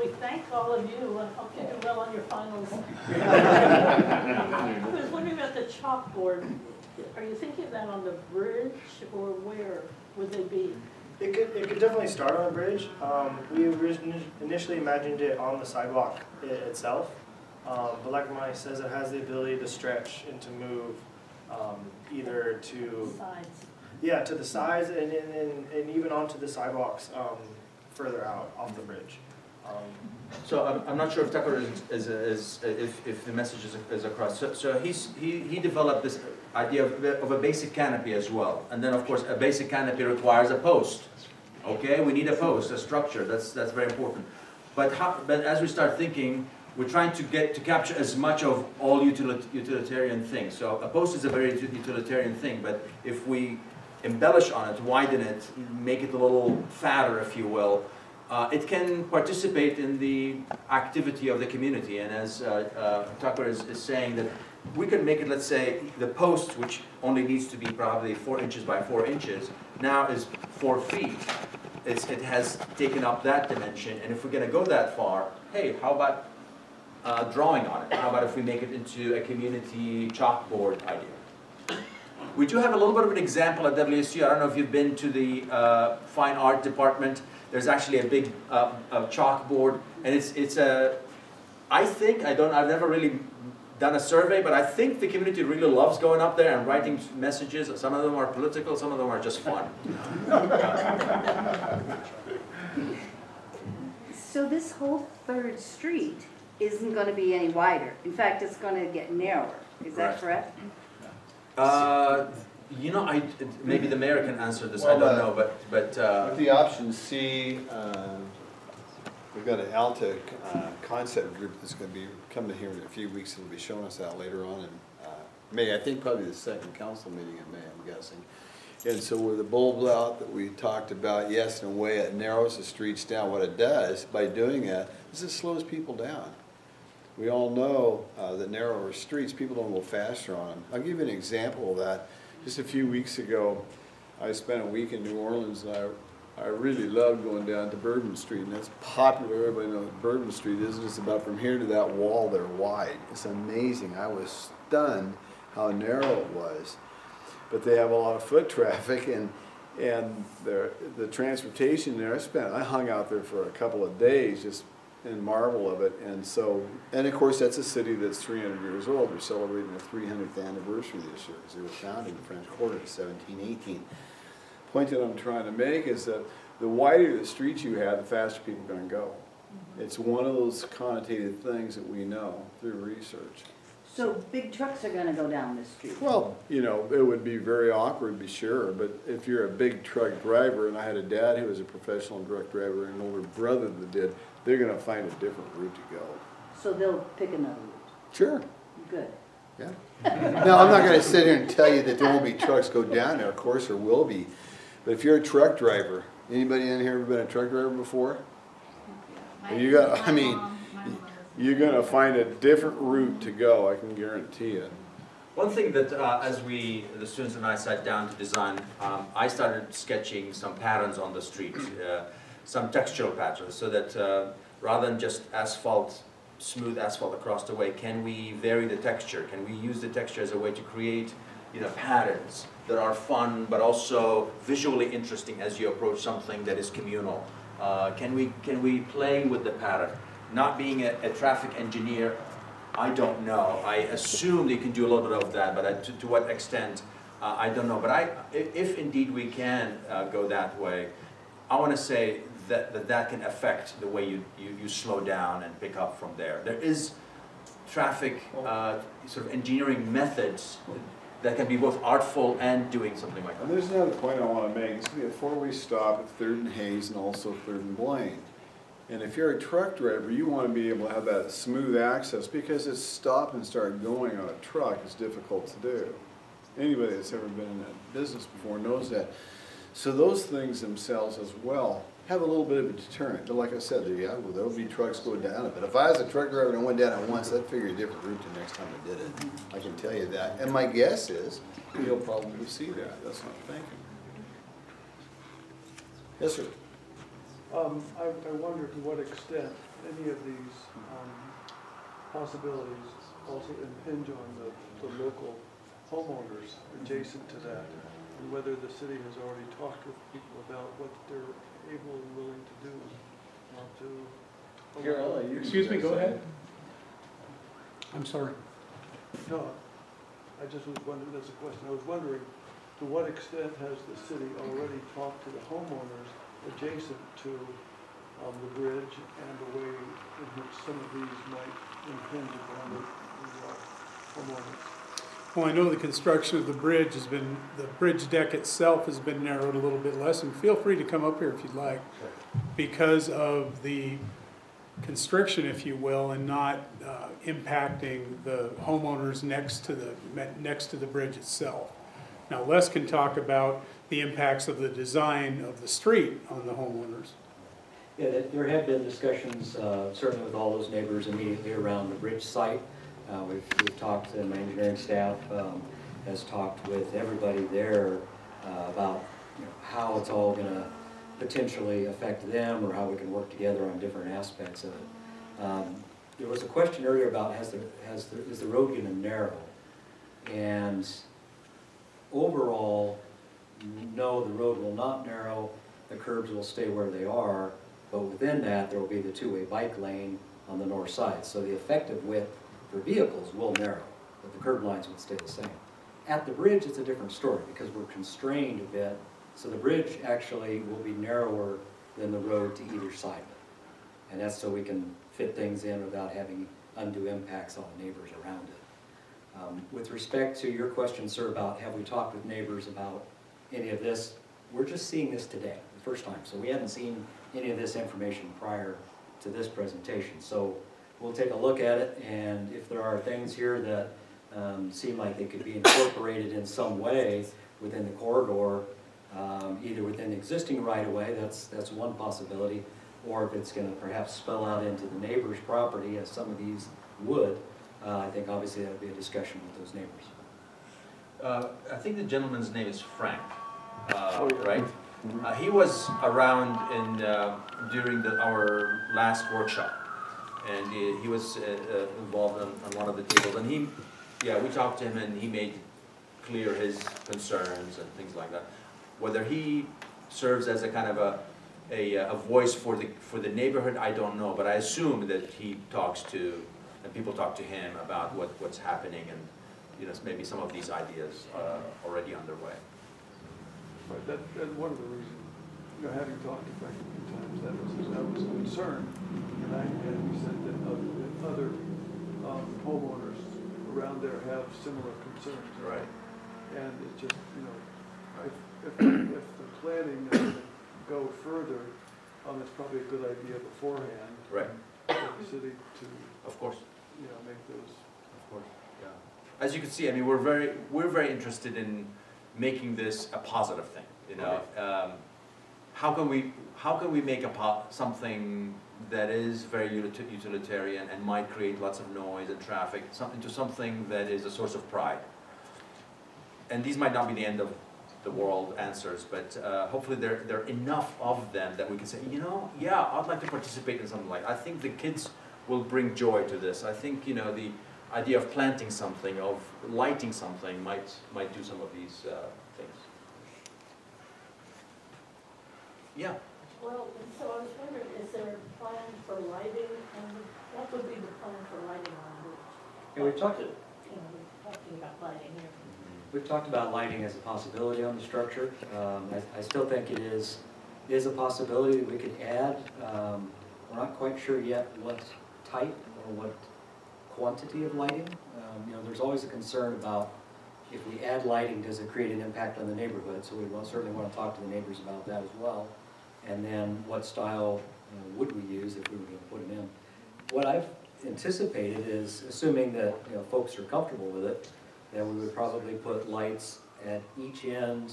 we thank all of you. I hope you do well on your finals. I was wondering about the chalkboard. Are you thinking of that on the bridge or where would they be? It could, it could definitely start on the bridge. Um, we origin- initially imagined it on the sidewalk i- itself. Um, but like Mike says, it has the ability to stretch and to move um, either to, Sides. yeah, to the sides and, and, and, and even onto the sidewalks um, further out off the bridge. Um, So I'm, I'm not sure if Tucker is, is, is, if, if the message is, is across. So, so he's, he, he developed this idea of, of a basic canopy as well. And then, of course, a basic canopy requires a post. Okay, we need a post, a structure, that's, that's very important. But how, but as we start thinking, we're trying to get, to capture as much of all utilit- utilitarian things. So a post is a very utilitarian thing, but if we embellish on it, widen it, make it a little fatter, if you will, uh, it can participate in the activity of the community. And as uh, uh, Tucker is, is saying, that we can make it, let's say, the post, which only needs to be probably four inches by four inches, now is four feet. It's, it has taken up that dimension. And if we're going to go that far, hey, how about uh, drawing on it? How about if we make it into a community chalkboard idea? We do have a little bit of an example at WSU. I don't know if you've been to the uh, fine art department. There's actually a big uh, a chalkboard, and it's it's a. I think I don't. I've never really done a survey, but I think the community really loves going up there and writing messages. Some of them are political, some of them are just fun. So this whole third street isn't gonna be any wider. In fact, it's gonna get narrower. Is that correct? Uh, you know, I maybe the mayor can answer this. I Well, don't uh, know, but but. Uh, With the option C, uh, we've got an Alta uh, concept group that's gonna be coming here in a few weeks, it'll be showing us that later on in uh, May, I think probably the second council meeting in May, I'm guessing. And so with the bulb out that we talked about, yes, in a way, it narrows the streets down. What it does, by doing that, is it slows people down. We all know uh, that narrower streets, people don't go faster on them. I'll give you an example of that. Just a few weeks ago, I spent a week in New Orleans, and I, I really loved going down to Bourbon Street, and that's popular, everybody knows Bourbon Street is, it's about from here to that wall there wide. It's amazing, I was stunned how narrow it was. But they have a lot of foot traffic, and, and the transportation there, I spent, I hung out there for a couple of days, just in marvel of it, and so, and of course, that's a city that's three hundred years old, we're celebrating their three hundredth anniversary this year, because they were founded in the French Quarter in seventeen eighteen. Point that I'm trying to make is that the wider the streets you have, the faster people are gonna go. Mm-hmm. It's one of those connotated things that we know through research. So big trucks are gonna go down this street? Well, you know, it would be very awkward, be sure, but if you're a big truck driver, and I had a dad who was a professional truck driver and an older brother that did, they're gonna find a different route to go. So they'll pick another route. Sure. Good. Yeah. Now, I'm not gonna sit here and tell you that there won't be trucks go down there, of course there will be. But if you're a truck driver, anybody in here ever been a truck driver before? You got, I mean, you're gonna find a different route to go, I can guarantee it. One thing that, uh, as we, the students and I sat down to design, um, I started sketching some patterns on the street, uh, some textural patterns, so that uh, rather than just asphalt, smooth asphalt across the way, can we vary the texture? Can we use the texture as a way to create, you know, patterns that are fun, but also visually interesting as you approach something that is communal? Uh, Can we, can we play with the pattern? Not being a, a traffic engineer, I don't know. I assume they can do a little bit of that, but I- to, to what extent, uh, I don't know. But I, if, indeed we can uh, go that way, I want to say that, that that can affect the way you, you, you slow down and pick up from there. There is traffic, uh, sort of engineering methods that can be both artful and doing something like that. And there's another point I wanna make, it's gonna be a four-way stop at Third and Hayes and also Third and Blaine. And if you're a truck driver, you wanna be able to have that smooth access, because it's stop and start going on a truck is difficult to do. Anybody that's ever been in that business before knows that. So those things themselves as well have a little bit of a deterrent. But like I said, yeah, well, there'll be trucks going down it. But if I was a truck driver and went down it once, I'd figure a different route the next time I did it. I can tell you that. And my guess is, you'll probably see that. That's what I'm thinking. Yes, sir. Um, I, I wonder to what extent any of these, um, possibilities also impinge on the, the local homeowners adjacent to that, and whether the city has already talked with people about what they're able and willing to do, not to. Carol, you. Excuse me, go ahead. I'm sorry. No, I just was wondering, that's a question, I was wondering, to what extent has the city already talked to the homeowners adjacent to, um, the bridge and the way in which some of these might impinge upon the, the uh, homeowners? Well, I know the construction of the bridge has been, the bridge deck itself has been narrowed a little bit less, and feel free to come up here if you'd like. Because of the constriction, if you will, and not uh, impacting the homeowners next to the, next to the bridge itself. Now, Les can talk about the impacts of the design of the street on the homeowners. Yeah, there have been discussions, uh, certainly with all those neighbors immediately around the bridge site. Uh, We've, we've talked, and my engineering staff um, has talked with everybody there uh, about, you know, how it's all gonna potentially affect them, or how we can work together on different aspects of it. Um, There was a question earlier about, has the, has, the- is the road gonna narrow? And overall, no, the road will not narrow, the curbs will stay where they are, but within that, there will be the two-way bike lane on the north side. So the effective width for vehicles will narrow, but the curb lines would stay the same. At the bridge, it's a different story, because we're constrained a bit, so the bridge actually will be narrower than the road to either side of it. And that's so we can fit things in without having undue impacts on the neighbors around it. Um, With respect to your question, sir, about have we talked with neighbors about any of this, we're just seeing this today, the first time. So we haven't seen any of this information prior to this presentation. So we'll take a look at it, and if there are things here that um, seem like they could be incorporated in some way within the corridor, um, either within existing right-of-way, that's, that's one possibility, or if it's gonna perhaps spell out into the neighbor's property, as some of these would, uh, I think obviously that would be a discussion with those neighbors. Uh, I think the gentleman's name is Frank, uh, Oh, right? Uh, He was around in, uh, during the, our last workshop, and he, he was uh, uh, involved on, on one of the tables, and he, yeah, we talked to him, and he made clear his concerns and things like that. Whether he serves as a kind of a, a, a voice for the, for the neighborhood, I don't know, but I assume that he talks to, and people talk to him about what, what's happening, and, you know, maybe some of these ideas are already underway. Right, that, that's one of the reasons, you know, having talked to Frank a few times, that was, that was a concern. And I, and he said that other, that other, um, homeowners around there have similar concerns. Right. And it's just, you know, if, if, if the planning to go further, um, it's probably a good idea beforehand. Right. For the city to, Of course, you know, make those, of course, yeah. As you can see, I mean, we're very, we're very interested in making this a positive thing, you know? Um, How can we, how can we make a something that is very utilitarian and might create lots of noise and traffic, some, into something that is a source of pride? And these might not be the end of the world answers, but uh, hopefully there, there are enough of them that we can say, you know, yeah, I'd like to participate in something like, I think the kids will bring joy to this. I think, you know, the idea of planting something, of lighting something might, might do some of these uh, things. Yeah, Well, and so I was wondering, is there a plan for lighting, and what would be the plan for lighting on the bridge? And we've talked, You know, we're talking about lighting here. We've talked about lighting as a possibility on the structure. Um, I, I still think it is, is a possibility that we could add. Um, we're not quite sure yet what type or what quantity of lighting. Um, you know, there's always a concern about if we add lighting, does it create an impact on the neighborhood? So we will certainly want to talk to the neighbors about that as well. And then what style you know, would we use if we were going to put them in? What I've anticipated is, assuming that, you know, folks are comfortable with it, then we would probably put lights at each end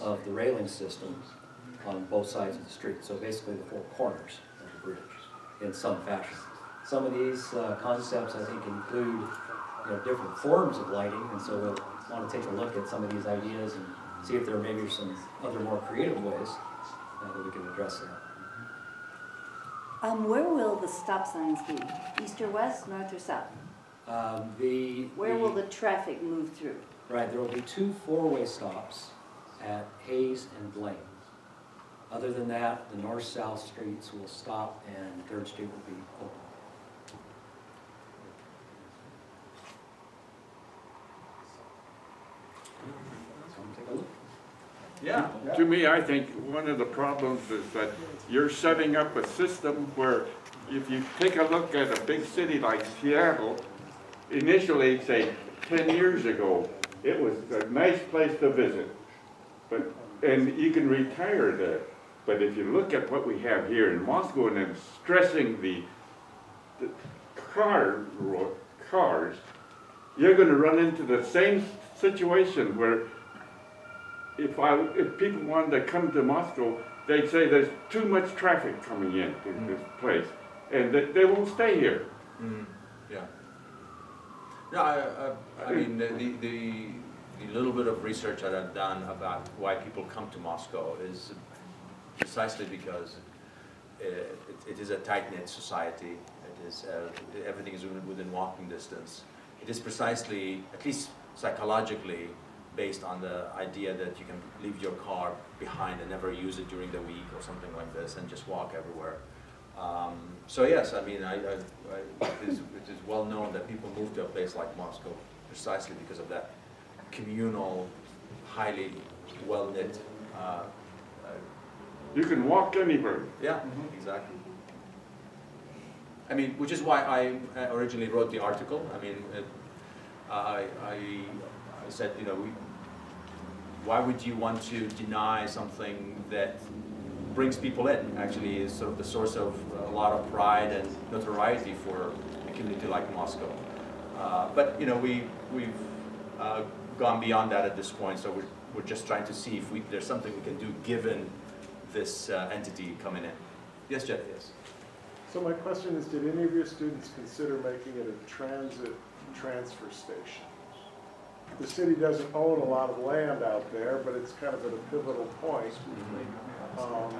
of the railing system on both sides of the street, so basically the four corners of the bridge in some fashion. Some of these uh, concepts, I think, include, you know, different forms of lighting, and so we'll want to take a look at some of these ideas and see if there are maybe some other more creative ways uh, that we can address that. Um, where will the stop signs be? East or west, north or south? Um, The. Where will the traffic move through? Right, there will be two four-way stops at Hayes and Blaine. Other than that, the north-south streets will stop and Third Street will be open. Come take a look. Yeah. To me, I think one of the problems is that you're setting up a system where if you take a look at a big city like Seattle, initially, say, ten years ago, it was a nice place to visit. But, and you can retire there. But if you look at what we have here in Moscow and I'm stressing the, the car, cars, you're gonna run into the same situation where if I, if people wanted to come to Moscow, they'd say there's too much traffic coming in to this place, and they, they won't stay here. Mm, yeah. No, I, I, I mean, the, the, the little bit of research that I've done about why people come to Moscow is precisely because uh, it, it is a tight-knit society. It is, uh, everything is within walking distance. It is precisely, at least psychologically, based on the idea that you can leave your car behind and never use it during the week or something like this and just walk everywhere. Um, so yes, I mean, I, I, I, it, is, it is well known that people move to a place like Moscow precisely because of that communal, highly well knit. Uh, uh, You can walk anywhere. yeah, exactly. I mean, which is why I uh, originally wrote the article. I mean, it, I, I, I said, you know, we, why would you want to deny something that brings people in? Actually, is sort of the source of a lot of pride and notoriety for a community like Moscow. Uh, but you know, we we've uh, gone beyond that at this point, so we're we're just trying to see if we there's something we can do given this uh, entity coming in. Yes, Jeff. Yes. So my question is, did any of your students consider making it a transit transfer station? The city doesn't own a lot of land out there, but it's kind of at a pivotal point. Um,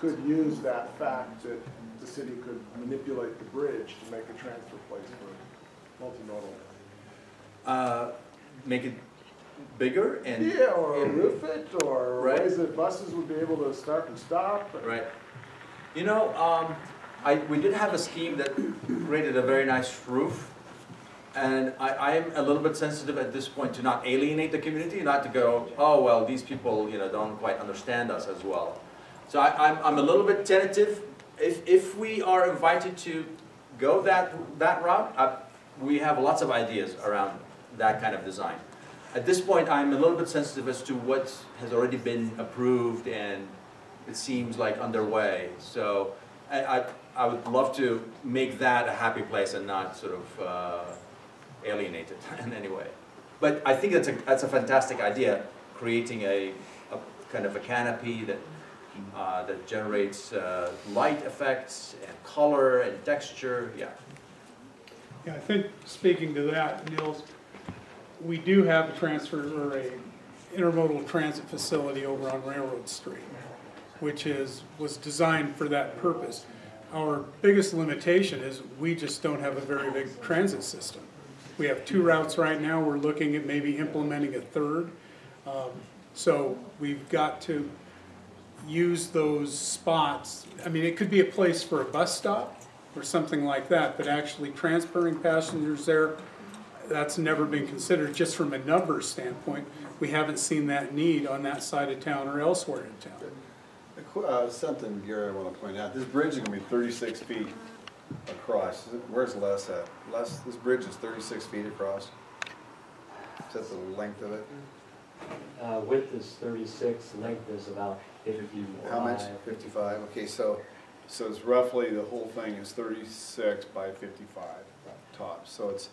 Could use that fact that the city could manipulate the bridge to make a transfer place for multimodal. Uh, make it bigger and Yeah, or roof it, or Right. ways that buses would be able to start and stop. Right. You know, um, I, we did have a scheme that created a very nice roof. And I, am a little bit sensitive at this point to not alienate the community, not to go, oh, well, these people, you know, don't quite understand us as well. So I, I'm, I'm a little bit tentative. If, if we are invited to go that, that route, I, we have lots of ideas around that kind of design. At this point, I'm a little bit sensitive as to what has already been approved and it seems like underway. So I, I, I would love to make that a happy place and not sort of uh, alienate it in any way. But I think that's a, that's a fantastic idea, creating a, a kind of a canopy that, uh, that generates uh, light effects and color and texture, yeah. Yeah, I think, speaking to that, Nils, we do have a transfer, or a intermodal transit facility over on Railroad Street, which is, was designed for that purpose. Our biggest limitation is we just don't have a very big transit system. We have two routes right now, we're looking at maybe implementing a third. Um, So we've got to use those spots. I mean, it could be a place for a bus stop or something like that, but actually transferring passengers there, that's never been considered, just from a numbers standpoint. We haven't seen that need on that side of town or elsewhere in town. Uh, something, Gary, I wanna point out, this bridge is gonna be thirty-six feet across, where's Les at? Les, this bridge is thirty-six feet across? Is that the length of it? Uh, Width is thirty-six, length is about fifty-five. How much? Fifty-five, okay, so, so it's roughly, the whole thing is thirty-six by fifty-five tops. So it's,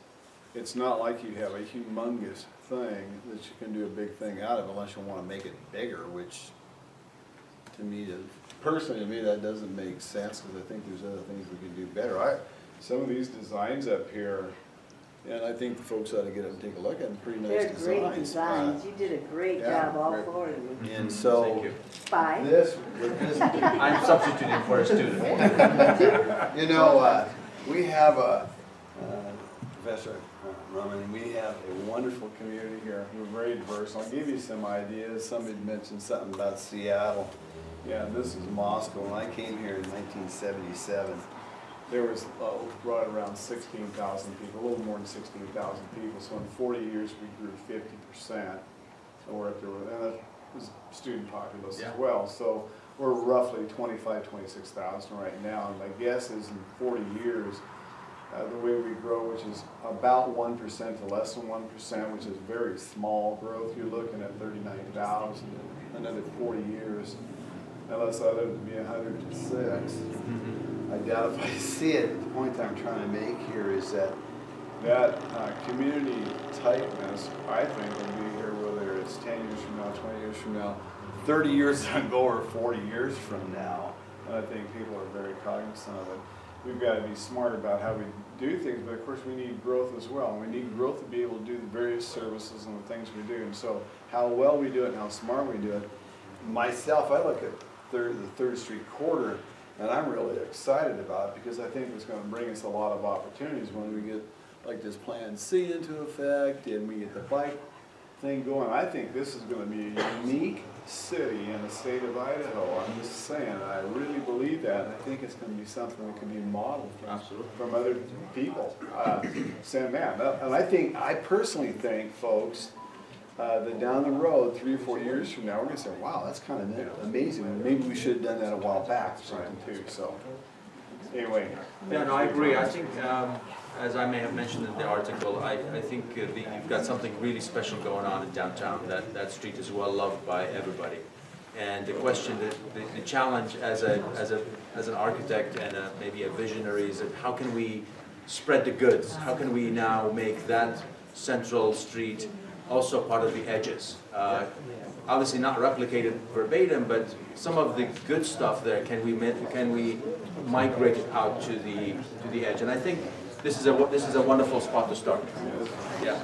it's not like you have a humongous thing that you can do a big thing out of unless you wanna make it bigger, which to me, personally, to me, that doesn't make sense, cause I think there's other things we can do better. I, some of these designs up here, and I think the folks ought to get up and take a look at them, pretty nice They're designs. great designs, you did a great yeah, job, all great. four of you. Uh, And Thank so, you. Five. this, with this I'm substituting for a student. You know, uh, we have a, uh, Professor uh, Roman, we have a wonderful community here. We're very diverse. I'll give you some ideas. Somebody mentioned something about Seattle. Yeah, this is Moscow. When I came here in nineteen seventy-seven, There was, uh, right around sixteen thousand people, a little more than sixteen thousand people, so in forty years, we grew fifty percent. And we're up there, with- and that was student populace Yeah. as well, so we're roughly 25, 26,000 right now. And my guess is in forty years, uh, the way we grow, which is about one percent to less than one percent, which is very small growth, you're looking at thirty-nine thousand, another forty years, unless I live to be hundred and six. I doubt if I see it. The point I'm trying to make here is that That uh, community tightness, I think, will be here whether it's ten years from now, twenty years from now. thirty years ago or forty years from now, And I think people are very cognizant of it. We've got to be smart about how we do things, but of course, we need growth as well. We need growth to be able to do the various services and the things we do. And so how well we do it and how smart we do it. myself, I look at third, the Third Street corridor, and I'm really excited about it because I think It's going to bring us a lot of opportunities when we get like this Plan C into effect and we get the bike thing going. I think this is going to be a unique city in the state of Idaho. I'm just saying, I really believe that. and I think it's going to be something that can be modeled from, Absolutely. from other people. Uh, saying, man, and I think, I personally think, folks, uh, that down the road, three or four years from now, we're going to say, wow, that's kind of amazing. Maybe we should have done that a while back or something too, so. Anyway. Yeah, no, I agree. I think, um, as I may have mentioned in the article, I, I think uh, the- you've got something really special going on in downtown. That, that street is well loved by everybody. And the question, the, the- the challenge as a, as a, as an architect and a- maybe a visionary is that how can we spread the goods? How can we now make that central street also part of the edges? Uh, Obviously not replicated verbatim, but some of the good stuff there, can we, can we migrate it out to the, to the edge? And I think this is a, this is a wonderful spot to start. Yeah.